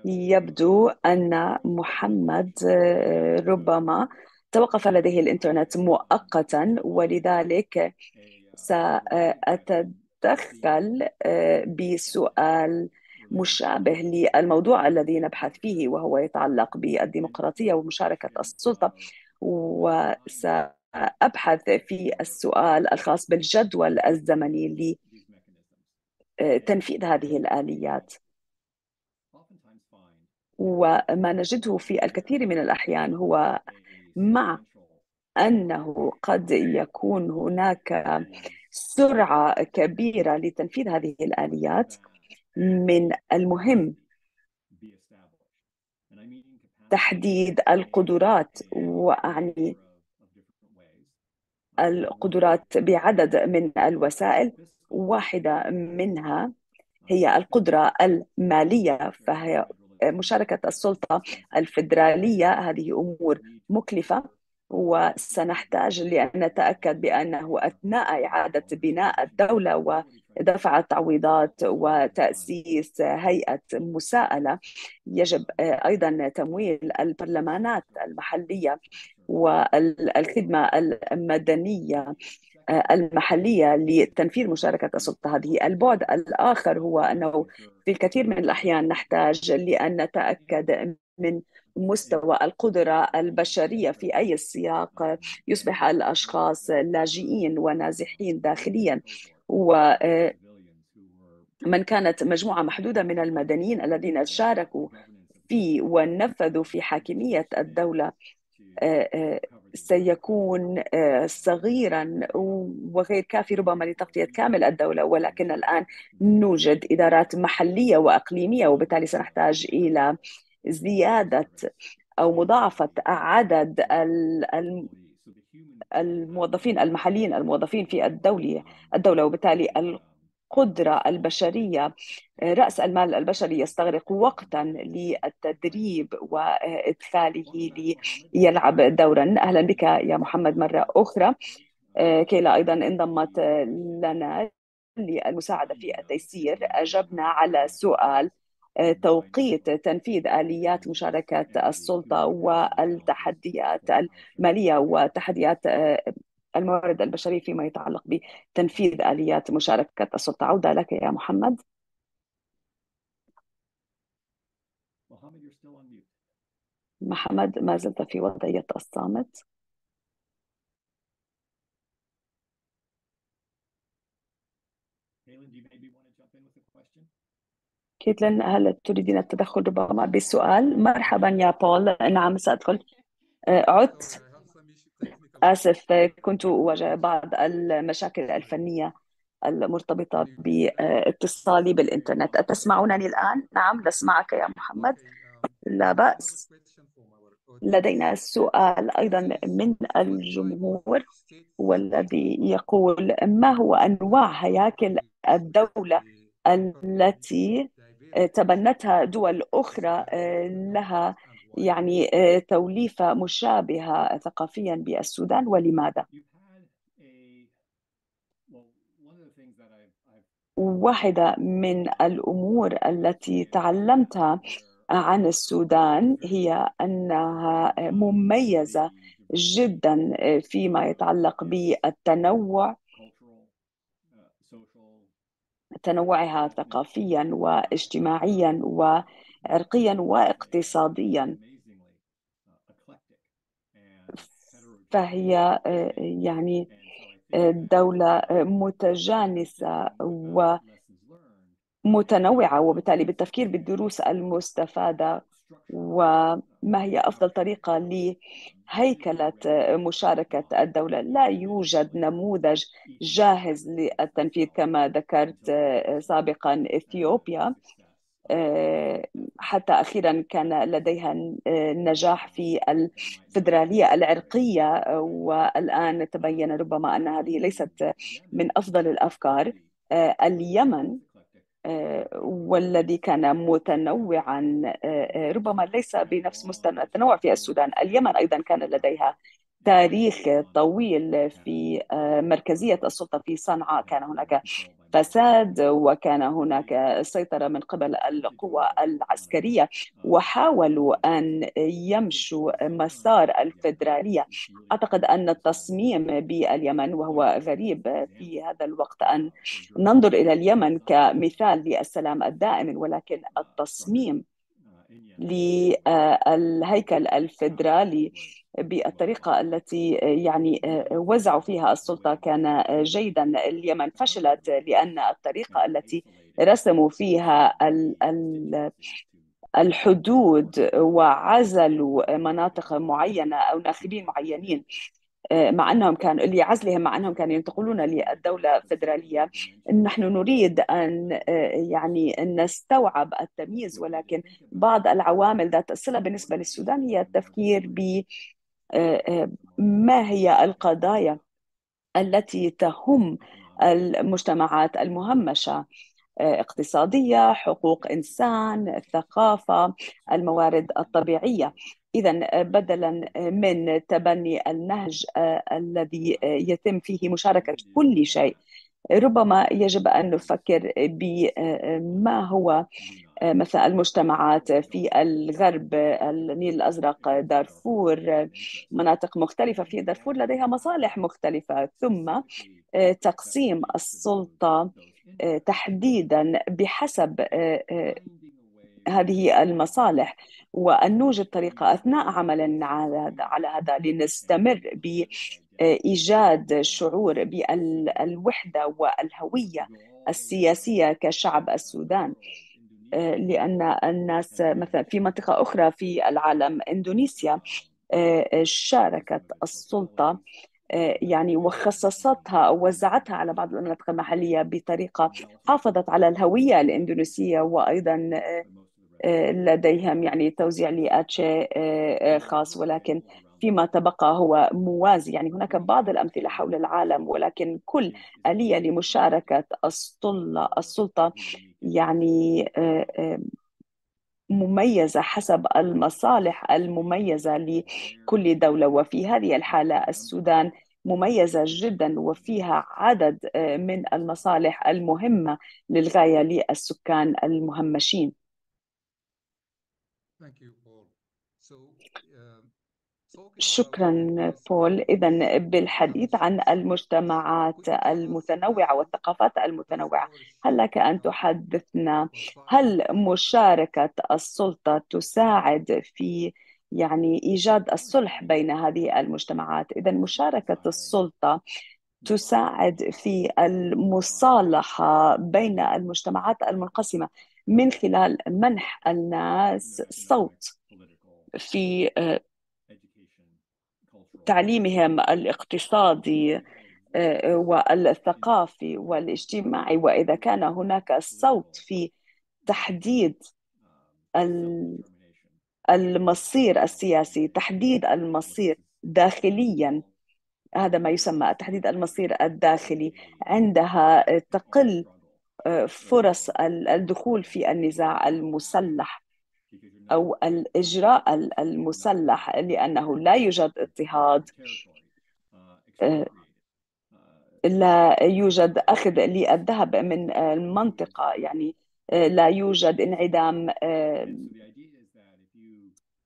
يبدو أن محمد آه، ربما توقف لديه الإنترنت مؤقتا ولذلك سأتدخل آه، بسؤال مشابه للموضوع الذي نبحث فيه وهو يتعلق بالديمقراطية ومشاركة السلطة. وسأبحث في السؤال الخاص بالجدول الزمني لتنفيذ هذه الآليات. وما نجده في الكثير من الأحيان هو مع أنه قد يكون هناك سرعة كبيرة لتنفيذ هذه الآليات من المهم تحديد القدرات وأعني القدرات بعدد من الوسائل واحدة منها هي القدرة المالية فهي مشاركة السلطة الفيدرالية. هذه أمور مكلفة وسنحتاج لأن نتأكد بأنه أثناء إعادة بناء الدولة ودفع التعويضات وتأسيس هيئة مساءلة يجب أيضا تمويل البرلمانات المحلية والخدمة المدنية. المحلية لتنفيذ مشاركة السلطة هذه. البعد الآخر هو أنه في الكثير من الأحيان نحتاج لأن نتأكد من مستوى القدرة البشرية في أي سياق يصبح الأشخاص لاجئين ونازحين داخليا و من كانت مجموعة محدودة من المدنيين الذين شاركوا في ونفذوا في حاكمية الدولة سيكون صغيرا وغير كافي ربما لتغطية كامل الدولة ولكن الآن نوجد إدارات محلية وأقليمية وبالتالي سنحتاج إلى زيادة أو مضاعفة عدد الموظفين المحليين الموظفين في الدولة الدولة وبالتالي القدرة البشرية رأس المال البشري يستغرق وقتا للتدريب وإدخاله ليلعب دورا. أهلا بك يا محمد. مرة أخرى كيلا أيضا انضمت لنا للمساعدة في التيسير أجبنا على سؤال توقيت تنفيذ آليات مشاركة السلطة والتحديات المالية وتحديات الموارد البشرية فيما يتعلق بتنفيذ آليات مشاركة السلطة. عودة لك يا محمد. محمد ما زلت في وضعية الصامت. كيتلين هل تريدين التدخل ربما بالسؤال مرحبا يا بول. نعم سأدخل. عدت. آسف كنت أواجه بعض المشاكل الفنية المرتبطة باتصالي بالإنترنت. أتسمعونني الآن؟ نعم نسمعك يا محمد. لا بأس. لدينا سؤال أيضا من الجمهور والذي يقول ما هو أنواع هياكل الدولة التي تبنتها دول أخرى لها يعني توليفة مشابهة ثقافيا بالسودان ولماذا؟ واحدة من الأمور التي تعلمتها عن السودان هي أنها مميزة جدا فيما يتعلق بالتنوع تنوعها ثقافيا واجتماعيا وعرقيا واقتصاديا. فهي يعني دولة متجانسة ومتنوعة وبالتالي بالتفكير بالدروس المستفادة. وما هي أفضل طريقة لهيكلة مشاركة الدولة؟ لا يوجد نموذج جاهز للتنفيذ كما ذكرت سابقا إثيوبيا. حتى أخيرا كان لديها نجاح في الفدرالية العرقية والآن تبين ربما أن هذه ليست من أفضل الأفكار. اليمن والذي كان متنوعا ربما ليس بنفس مستوى التنوع في السودان. اليمن أيضا كان لديها تاريخ طويل في مركزية السلطة في صنعاء. كان هناك فساد وكان هناك سيطرة من قبل القوى العسكرية وحاولوا أن يمشوا مسار الفدرالية أعتقد أن التصميم باليمن وهو غريب في هذا الوقت أن ننظر إلى اليمن كمثال للسلام الدائم ولكن التصميم للهيكل الفدرالي بالطريقة التي يعني وزعوا فيها السلطة كان جيدا. اليمن فشلت لأن الطريقة التي رسموا فيها الحدود وعزلوا مناطق معينة أو ناخبين معينين مع أنهم كانوا لعزلهم مع أنهم كانوا ينتقلون للدولة الفدراليه نحن نريد أن يعني نستوعب التمييز ولكن بعض العوامل ذات الصلة بالنسبة للسودان هي التفكير ب ما هي القضايا التي تهم المجتمعات المهمشة؟ اقتصادية حقوق إنسان الثقافة الموارد الطبيعية. إذا بدلا من تبني النهج الذي يتم فيه مشاركة كل شيء ربما يجب أن نفكر بما هو مثلا المجتمعات في الغرب النيل الأزرق دارفور مناطق مختلفة في دارفور لديها مصالح مختلفة. ثم تقسيم السلطة تحديدا بحسب هذه المصالح. وأن نوجد طريقة أثناء عملنا على هذا لنستمر بإيجاد شعور بالوحدة والهوية السياسية كشعب السودان. لأن الناس مثلا في منطقة أخرى في العالم إندونيسيا شاركت السلطة يعني وخصصتها أو وزعتها على بعض المناطق المحلية بطريقة حافظت على الهوية الإندونيسية وأيضا لديهم يعني توزيع لاتشي خاص. ولكن فيما تبقى هو موازي. يعني هناك بعض الأمثلة حول العالم ولكن كل آلية لمشاركة السلطة السلطة يعني مميزة حسب المصالح المميزة لكل دولة. وفي هذه الحالة السودان مميزة جدا وفيها عدد من المصالح المهمة للغاية للسكان المهمشين. شكرا بول. إذا بالحديث عن المجتمعات المتنوعة والثقافات المتنوعة هل لك أن تحدثنا؟ هل مشاركة السلطة تساعد في يعني إيجاد الصلح بين هذه المجتمعات؟ إذا مشاركة السلطة تساعد في المصالحة بين المجتمعات المنقسمة من خلال منح الناس صوت في تعليمهم الاقتصادي والثقافي والاجتماعي وإذا كان هناك صوت في تحديد المصير السياسي تحديد المصير داخليا هذا ما يسمى تحديد المصير الداخلي عندها تقل فرص الدخول في النزاع المسلح. أو الإجراء المسلح لأنه لا يوجد اضطهاد. لا يوجد أخذ للذهب من المنطقة يعني لا يوجد انعدام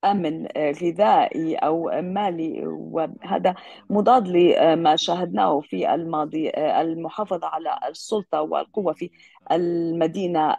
أمن غذائي أو مالي وهذا مضاد لما شاهدناه في الماضي المحافظة على السلطة والقوة في المدينة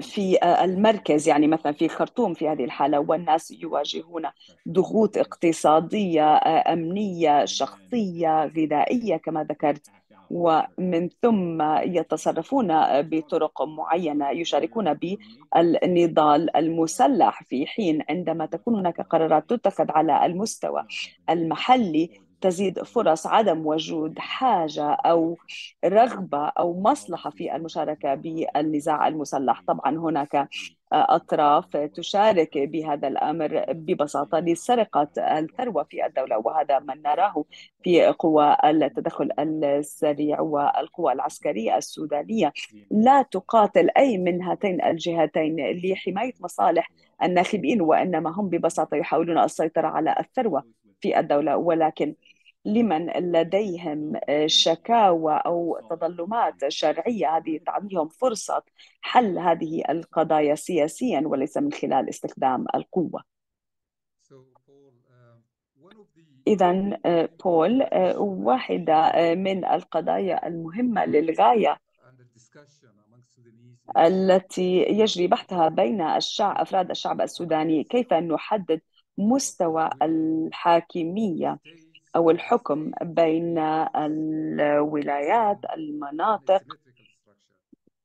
في المركز يعني مثلا في خرطوم في هذه الحالة والناس يواجهون ضغوط اقتصادية أمنية شخصية غذائية كما ذكرت. ومن ثم يتصرفون بطرق معينة يشاركون بالنضال المسلح في حين عندما تكون هناك قرارات تتخذ على المستوى المحلي تزيد فرص عدم وجود حاجة أو رغبة أو مصلحة في المشاركة بالنزاع المسلح. طبعا هناك أطراف تشارك بهذا الأمر ببساطة لسرقة الثروة في الدولة وهذا ما نراه في قوى التدخل السريع والقوى العسكرية السودانية. لا تقاتل أي من هاتين الجهتين لحماية مصالح الناخبين وإنما هم ببساطة يحاولون السيطرة على الثروة في الدولة. ولكن لمن لديهم شكاوى أو تظلمات شرعية. هذه تعطيهم فرصة. حل هذه القضايا سياسيا وليس من خلال استخدام القوة. اذا بول واحدة من القضايا المهمة للغاية التي يجري بحثها بين الشعب أفراد الشعب السوداني كيف نحدد مستوى الحاكمية. أو الحكم بين الولايات المناطق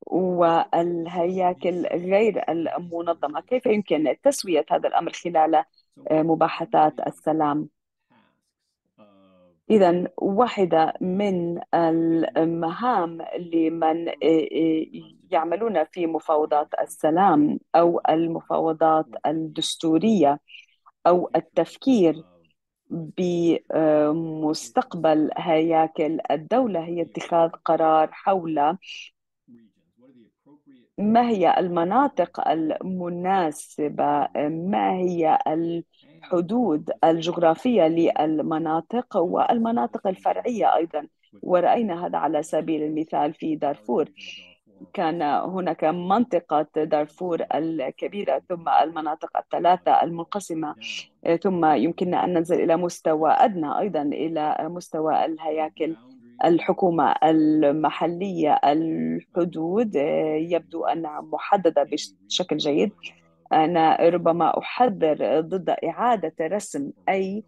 والهياكل غير المنظمة. كيف يمكن تسوية هذا الأمر خلال مباحثات السلام؟ إذا واحدة من المهام لمن يعملون في مفاوضات السلام أو المفاوضات الدستورية أو التفكير بمستقبل هياكل الدولة هي اتخاذ قرار حول ما هي المناطق المناسبة ما هي الحدود الجغرافية للمناطق والمناطق الفرعية أيضا. ورأينا هذا على سبيل المثال في دارفور. كان هناك منطقة دارفور الكبيرة ثم المناطق الثلاثة المنقسمة. ثم يمكننا أن ننزل إلى مستوى أدنى أيضا إلى مستوى الهياكل. الحكومة المحلية الحدود يبدو أنها محددة بشكل جيد. أنا ربما أحذر ضد إعادة رسم أي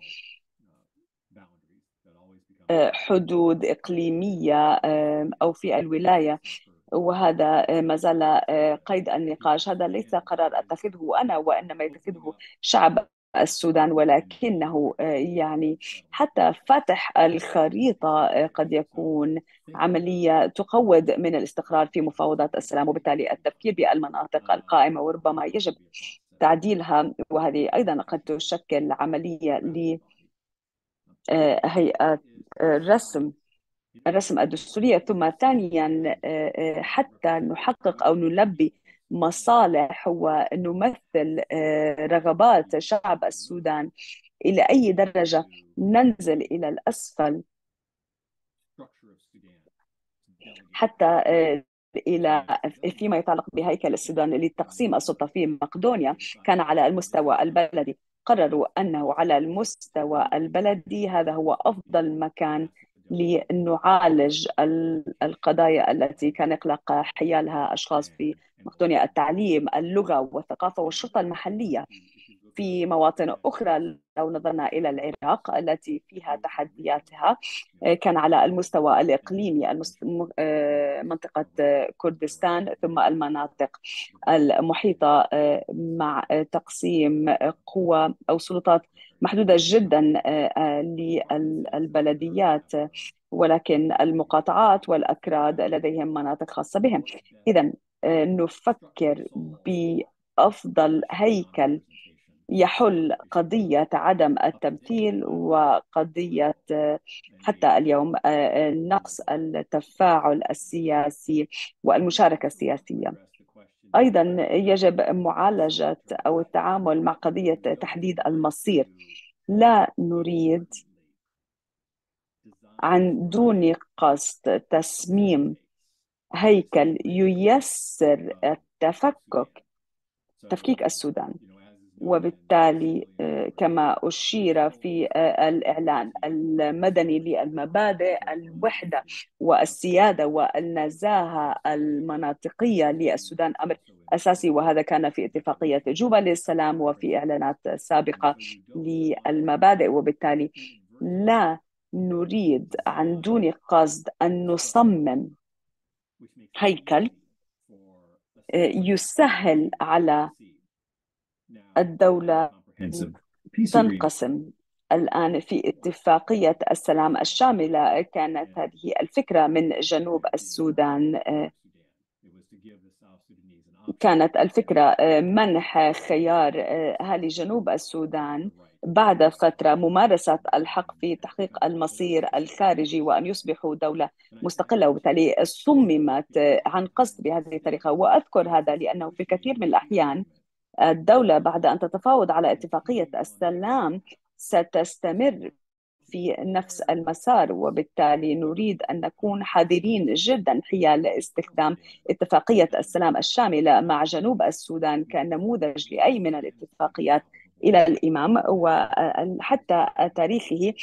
حدود إقليمية أو في الولاية. وهذا ما زال قيد النقاش. هذا ليس قرار أتخذه أنا وإنما يتخذه شعب السودان ولكنه يعني حتى فتح الخريطة قد يكون عملية تقوض من الاستقرار في مفاوضات السلام وبالتالي التفكير بالمناطق القائمة وربما يجب تعديلها. وهذه أيضا قد تشكل عملية لهيئة رسم. الرسم الدستورية ثم ثانيا حتى نحقق أو نلبي مصالح ونمثل رغبات شعب السودان إلى أي درجة؟ ننزل إلى الأسفل. حتى إلى فيما يتعلق بهيكل السودان لتقسيم السلطة في مقدونيا كان على المستوى البلدي. قرروا أنه على المستوى البلدي هذا هو أفضل مكان لنعالج القضايا التي كان يقلق حيالها أشخاص في مقدونيا. التعليم اللغة والثقافة والشرطة المحلية. في مواطن أخرى لو نظرنا إلى العراق التي فيها تحدياتها كان على المستوى الإقليمي منطقة كردستان ثم المناطق المحيطة مع تقسيم قوى أو سلطات محدودة جدا للبلديات ولكن المقاطعات والأكراد لديهم مناطق خاصة بهم. إذا نفكر بأفضل هيكل يحل قضية عدم التمثيل وقضية حتى اليوم نقص التفاعل السياسي والمشاركة السياسية. أيضا يجب معالجة أو التعامل مع قضية تحديد المصير. لا نريد عن دون قصد تصميم هيكل ييسر التفكك تفكيك السودان. وبالتالي كما أشير في الإعلان المدني للمبادئ الوحدة والسيادة والنزاهة المناطقية للسودان أمر أساسي وهذا كان في اتفاقية جوبا للسلام وفي إعلانات سابقة للمبادئ. وبالتالي لا نريد عن دون قصد أن نصمم هيكل يسهل على الدولة تنقسم. الآن في اتفاقية السلام الشاملة. كانت هذه الفكرة من جنوب السودان. كانت الفكرة منح خيار أهالي جنوب السودان بعد فترة ممارسة الحق في تحقيق المصير الخارجي وأن يصبحوا دولة مستقلة. وبالتالي صممت عن قصد بهذه الطريقة. وأذكر هذا لأنه في كثير من الأحيان الدولة بعد أن تتفاوض على اتفاقية السلام ستستمر في نفس المسار وبالتالي نريد أن نكون حذرين جدا حيال استخدام اتفاقية السلام الشاملة مع جنوب السودان كنموذج لأي من الاتفاقيات إلى الإمام وحتى تاريخه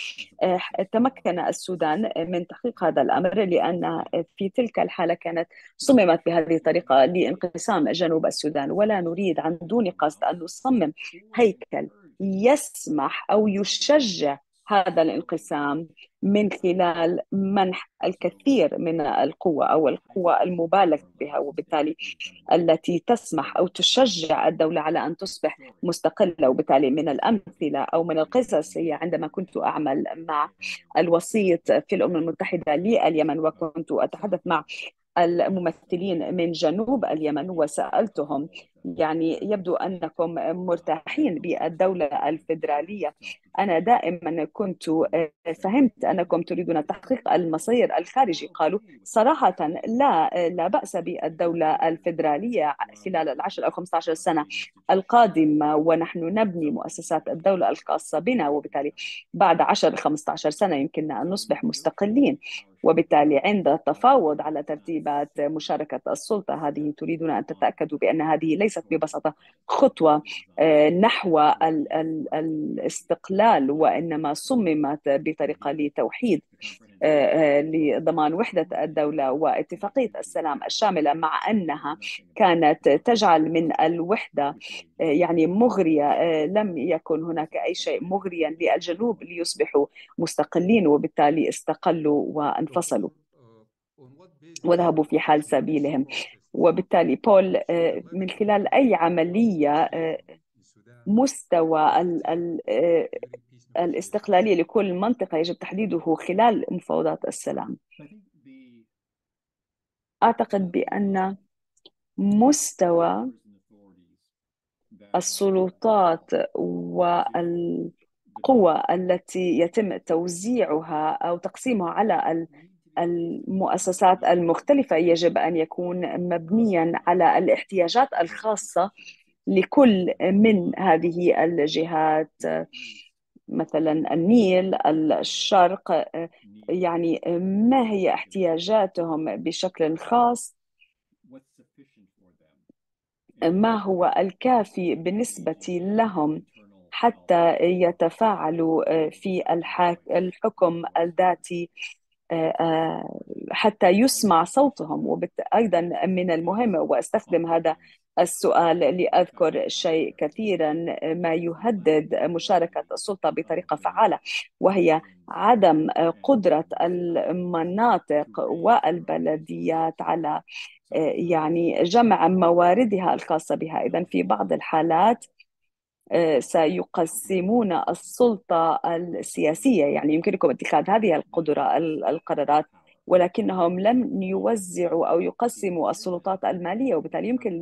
تمكن السودان من تحقيق هذا الأمر لأن في تلك الحالة كانت صممت بهذه الطريقة لانقسام جنوب السودان. ولا نريد عن دون قصد أن نصمم هيكل يسمح أو يشجع هذا الانقسام من خلال منح الكثير من القوة أو القوة المبالغ بها وبالتالي التي تسمح أو تشجع الدولة على أن تصبح مستقلة وبالتالي من الأمثلة أو من القصص هي عندما كنت أعمل مع الوسيط في الأمم المتحدة لليمن وكنت أتحدث مع الممثلين من جنوب اليمن وسألتهم يعني يبدو أنكم مرتاحين بالدولة الفيدرالية. أنا دائما كنت فهمت أنكم تريدون تحقيق المصير الخارجي. قالوا صراحة لا لا بأس بالدولة الفيدرالية خلال العشر أو 15 سنة القادمة ونحن نبني مؤسسات الدولة الخاصة بنا وبالتالي بعد 10 15 سنة يمكننا أن نصبح مستقلين. وبالتالي عند التفاوض على ترتيبات مشاركة السلطة هذه تريدون أن تتأكدوا بأن هذه ليست ببساطة. خطوة نحو الاستقلال وإنما صممت بطريقة لتوحيد لضمان وحدة الدولة واتفاقية السلام الشاملة مع أنها كانت تجعل من الوحدة يعني مغرية لم يكن هناك أي شيء مغريا للجنوب ليصبحوا مستقلين وبالتالي استقلوا وانفصلوا. وذهبوا في حال سبيلهم. وبالتالي بول من خلال أي عملية مستوى الاستقلالية لكل منطقة يجب تحديده خلال مفاوضات السلام. أعتقد بأن مستوى السلطات والقوى التي يتم توزيعها أو تقسيمها على المؤسسات المختلفة يجب أن يكون مبنيا على الاحتياجات الخاصة لكل من هذه الجهات. مثلا النيل الشرق يعني ما هي احتياجاتهم بشكل خاص؟ ما هو الكافي بالنسبة لهم حتى يتفاعلوا في الحكم الذاتي؟ حتى يسمع صوتهم. وأيضا من المهم وأستخدم هذا السؤال لأذكر شيء كثيرا ما يهدد مشاركة السلطة بطريقة فعالة وهي عدم قدرة المناطق والبلديات على يعني جمع مواردها الخاصة بها. إذا في بعض الحالات سيقسمون السلطة السياسية. يعني يمكنكم اتخاذ هذه القدرة القرارات ولكنهم لم يوزعوا أو يقسموا السلطات المالية وبالتالي يمكن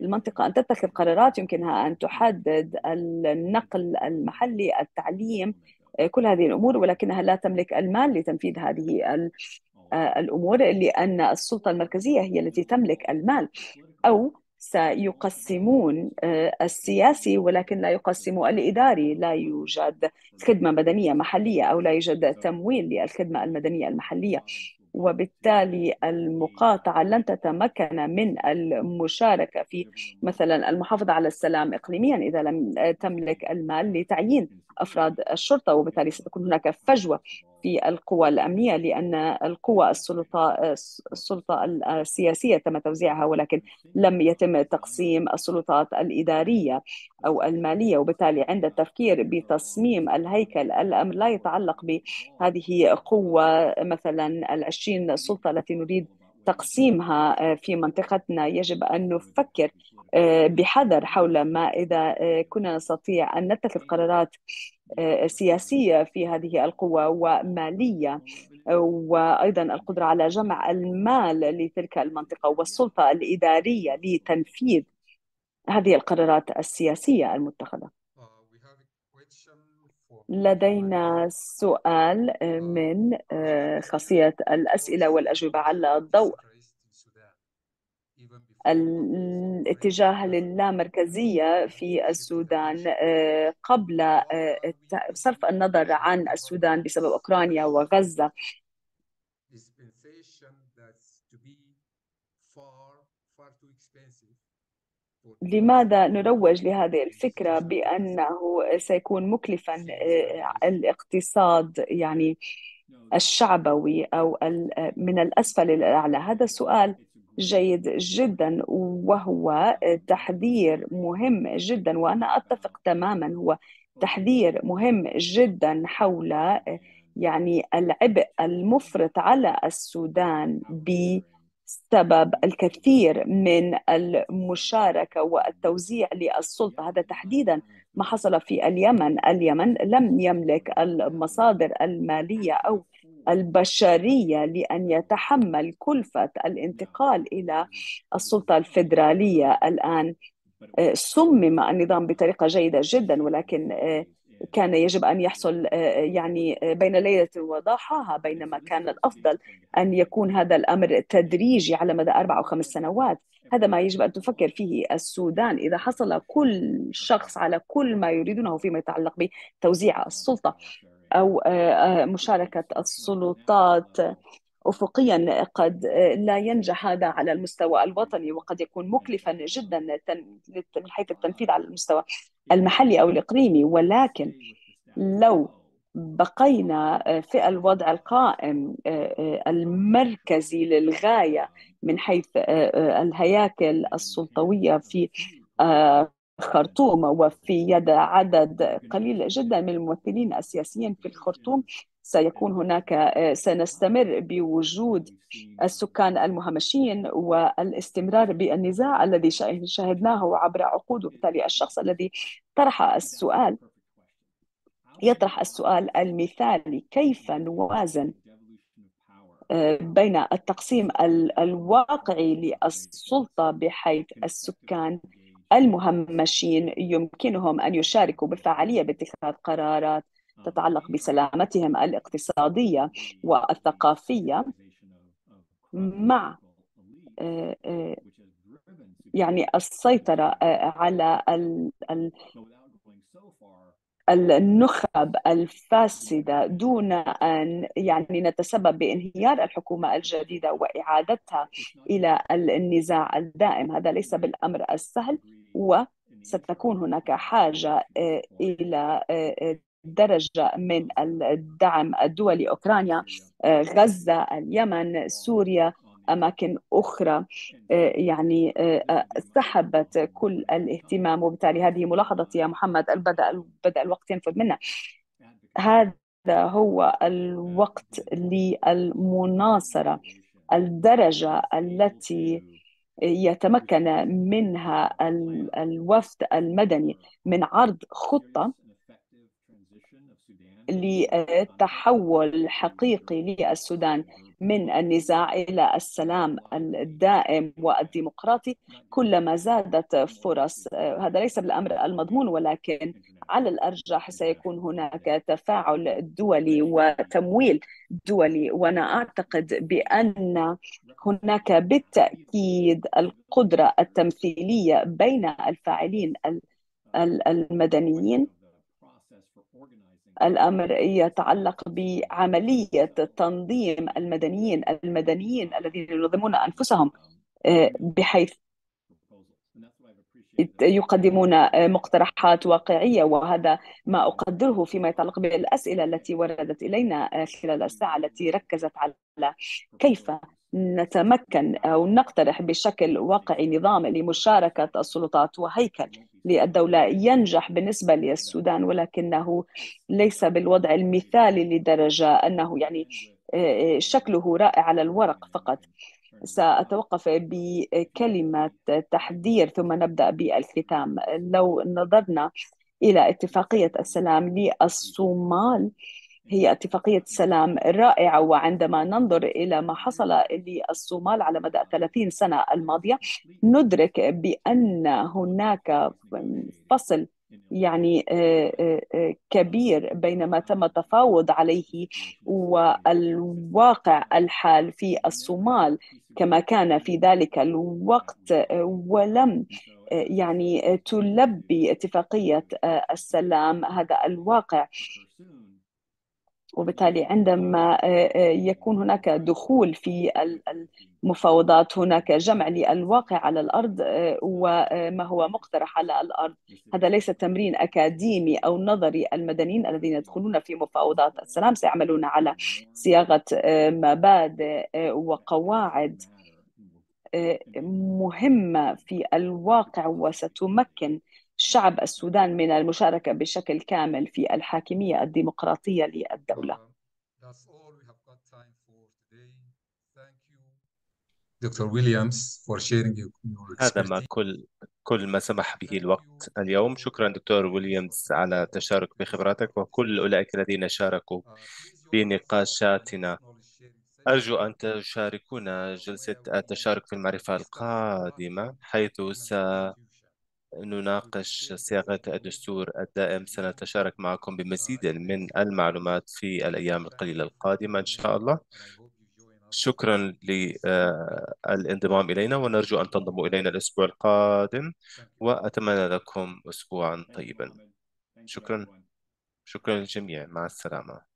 للمنطقة أن تتخذ قرارات يمكنها أن تحدد النقل المحلي التعليم كل هذه الأمور ولكنها لا تملك المال لتنفيذ هذه الأمور لأن السلطة المركزية هي التي تملك المال. أو سيقسمون السياسي ولكن لا يقسموا الإداري لا يوجد خدمة مدنية محلية أو لا يوجد تمويل للخدمة المدنية المحلية. وبالتالي المقاطعة لن تتمكن من المشاركة في مثلا المحافظة على السلام إقليميا إذا لم تملك المال لتعيين أفراد الشرطة وبالتالي ستكون هناك فجوة. في القوى الأمنية لأن القوى السلطة السلطة السياسية تم توزيعها ولكن لم يتم تقسيم السلطات الإدارية أو المالية. وبالتالي عند التفكير بتصميم الهيكل الأمر لا يتعلق بهذه قوة مثلا العشرين سلطة التي نريد تقسيمها في منطقتنا يجب أن نفكر بحذر حول ما إذا كنا نستطيع أن نتخذ قرارات سياسية في هذه القوى ومالية وأيضا القدرة على جمع المال لتلك المنطقة والسلطة الإدارية لتنفيذ هذه القرارات السياسية المتخذة. لدينا سؤال من خاصية الأسئلة والأجوبة على الضوء. الاتجاه للامركزية في السودان قبل صرف النظر عن السودان بسبب أوكرانيا وغزة. لماذا نروج لهذه الفكرة بأنه سيكون مكلفا الاقتصاد يعني الشعبوي أو من الأسفل إلى الأعلى؟ هذا السؤال جيد جدا وهو تحذير مهم جدا وأنا أتفق تماما هو تحذير مهم جدا حول يعني العبء المفرط على السودان بسبب الكثير من المشاركة والتوزيع للسلطة. هذا تحديدا ما حصل في اليمن. اليمن لم يملك المصادر المالية أو البشرية لأن يتحمل كلفة الانتقال إلى السلطة الفيدرالية. الآن صمم النظام بطريقة جيدة جدا ولكن كان يجب أن يحصل يعني بين ليلة وضحاها بينما كان الأفضل أن يكون هذا الأمر تدريجي على مدى أربع أو خمس سنوات. هذا ما يجب أن تفكر فيه السودان. إذا حصل كل شخص على كل ما يريدونه فيما يتعلق بتوزيع السلطة أو مشاركة السلطات افقيا قد لا ينجح هذا على المستوى الوطني وقد يكون مكلفا جدا من حيث التنفيذ على المستوى المحلي أو الإقليمي. ولكن لو بقينا في الوضع القائم المركزي للغاية من حيث الهياكل السلطوية في خرطوم وفي يد عدد قليل جدا من الممثلين السياسيين في الخرطوم سيكون هناك سنستمر بوجود السكان المهمشين والاستمرار بالنزاع الذي شاهدناه عبر عقود وبالتالي الشخص الذي طرح السؤال يطرح السؤال المثالي كيف نوازن بين التقسيم الواقعي للسلطة بحيث السكان المهمشين يمكنهم أن يشاركوا بفعالية باتخاذ قرارات تتعلق بسلامتهم الاقتصادية والثقافية مع يعني السيطرة على النخب الفاسدة دون أن يعني نتسبب بانهيار الحكومة الجديدة وإعادتها إلى النزاع الدائم. هذا ليس بالأمر السهل وستكون هناك حاجة إلى درجة من الدعم الدولي أوكرانيا غزة اليمن سوريا أماكن أخرى يعني سحبت كل الاهتمام. وبالتالي هذه ملاحظتي يا محمد البدأ بدأ الوقت ينفذ منا هذا هو الوقت للمناصرة. الدرجة التي يتمكن منها الوفد المدني من عرض خطة لتحول حقيقي للسودان من النزاع إلى السلام الدائم والديمقراطي. كلما زادت فرص هذا ليس بالأمر المضمون ولكن على الأرجح سيكون هناك تفاعل دولي وتمويل دولي. وأنا أعتقد بأن هناك بالتأكيد القدرة التمثيلية بين الفاعلين المدنيين الأمر يتعلق بعملية تنظيم المدنيين المدنيين الذين ينظمون أنفسهم آه، بحيث يقدمون مقترحات واقعية. وهذا ما أقدره فيما يتعلق بالأسئلة التي وردت إلينا خلال الساعة التي ركزت على كيف نتمكن أو نقترح بشكل واقعي نظام لمشاركة السلطات وهيكل للدولة ينجح بالنسبة للسودان ولكنه ليس بالوضع المثالي لدرجة أنه يعني آه، شكله رائع على الورق فقط. سأتوقف بكلمة تحذير ثم نبدأ بالختام. لو نظرنا إلى اتفاقية السلام للصومال هي اتفاقية سلام رائعة وعندما ننظر إلى ما حصل للصومال على مدى 30 سنة الماضية ندرك بأن هناك فصل يعني آه، آه، آه، كبير بين ما تم التفاوض عليه والواقع الحال في الصومال كما كان في ذلك الوقت ولم يعني تلبي اتفاقية السلام هذا الواقع. وبالتالي عندما آه، آه، يكون هناك دخول في المفاوضات هناك جمع للواقع على الأرض آه، وما هو مقترح على الأرض. هذا ليس تمرين أكاديمي أو نظري. المدنيين الذين يدخلون في مفاوضات السلام سيعملون على صياغة مبادئ وقواعد مهمة في الواقع وستمكن شعب السودان من المشاركة بشكل كامل في الحاكمية الديمقراطية للدولة. دكتور ويليامز sharing your هذا ما كل كل ما سمح به الوقت اليوم. شكرا دكتور ويليامز على التشارك بخبراتك وكل أولئك الذين شاركوا بنقاشاتنا. أرجو أن تشاركونا جلسة التشارك في المعرفة القادمة حيث س نناقش صياغة الدستور الدائم سنتشارك معكم بمزيد من المعلومات في الأيام القليلة القادمة إن شاء الله. شكرا للانضمام إلينا ونرجو أن تنضموا إلينا الأسبوع القادم وأتمنى لكم أسبوعا طيبا. شكرا. شكرا للجميع. مع السلامة.